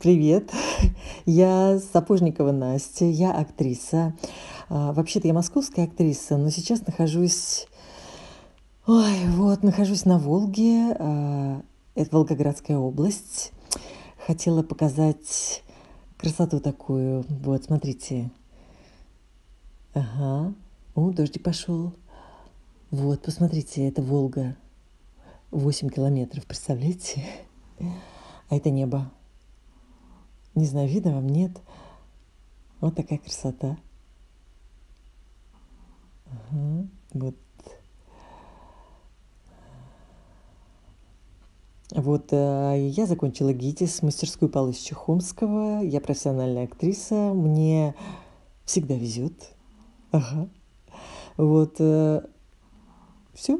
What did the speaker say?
Привет, я Сапожникова Настя, я актриса. А, вообще-то я московская актриса, но сейчас нахожусь... Ой, вот, нахожусь на Волге, а, это Волгоградская область. Хотела показать красоту такую. Вот, смотрите, Ага. О, дождик пошел. Вот, посмотрите, это Волга. 8 километров, представляете? А это небо. Не знаю, видно вам, нет? Вот такая красота. Ага, вот. Вот э, я закончила ГИТИС, мастерскую Павла Чехомского. Я профессиональная актриса. Мне всегда везет. Ага. Вот. Э, все.